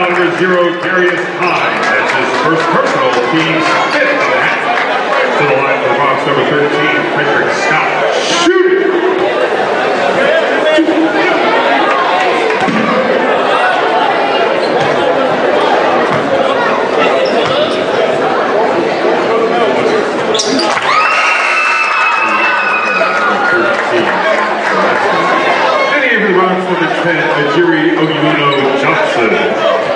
Number zero, Darius Hines. That's his first personal team's fifth hat. To the line for box number 13, Frederick Scott. Shoot! Any of the box number 10, Ajiri Ogemuno Johnson.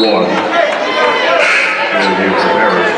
one. And here's Eric,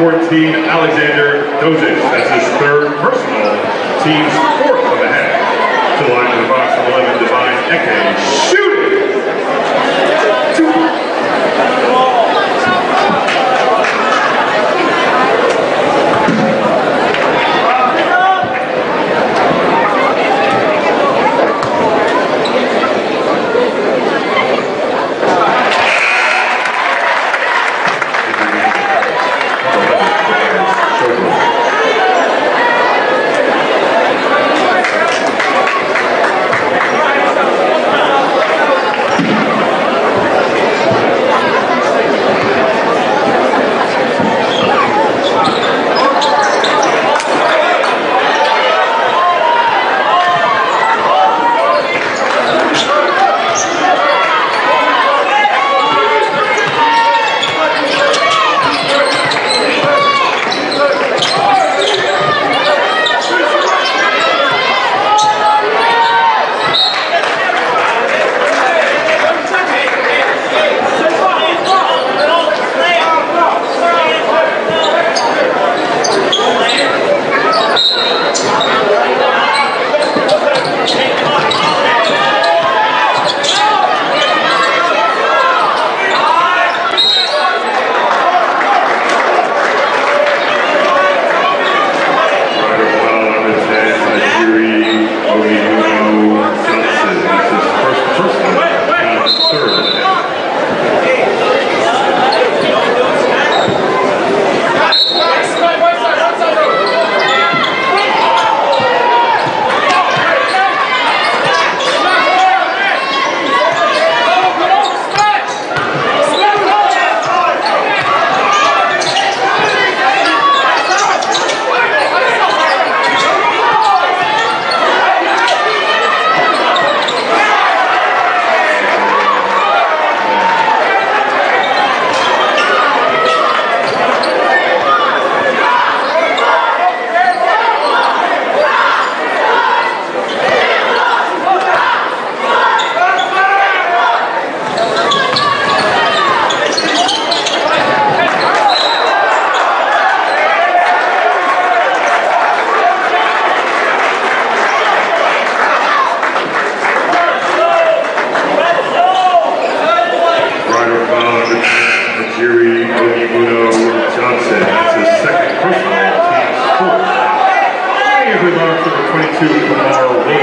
14, Alexander Dozic. That's his third personal, team's fourth of the half. To line to the box, 11, Divine Eke. Shoot! 22 from our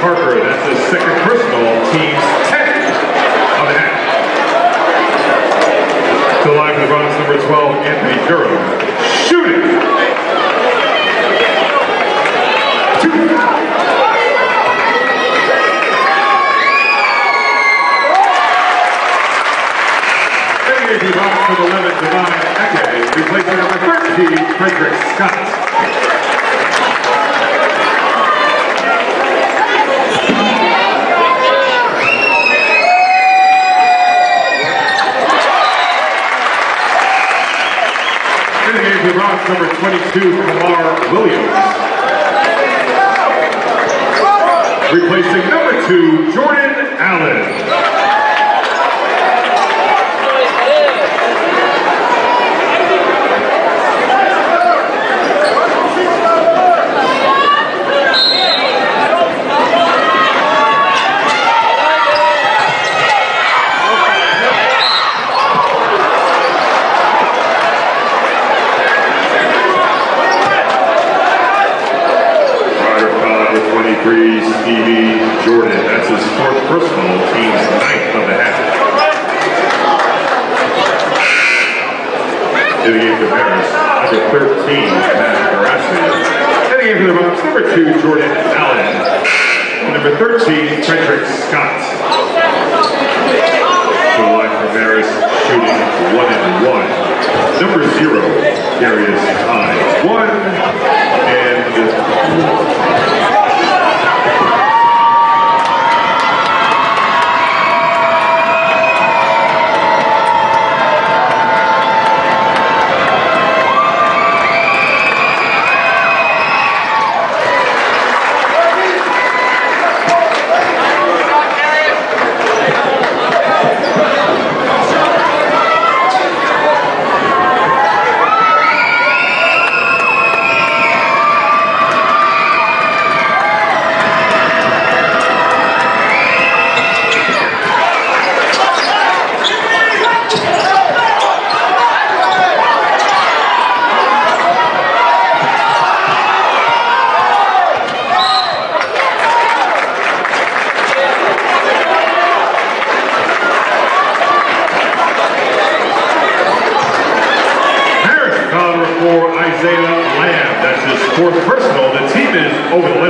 Parker. That's his second personal, team's 10 on the half. Still live in the Bronx, number 12, Anthony Durham. Shooting! Two. Rock for the 11, Devon Eke, replacing number 13, Frederick to Kamar Williams. Replacing number two, Jordan Allen. Smith over the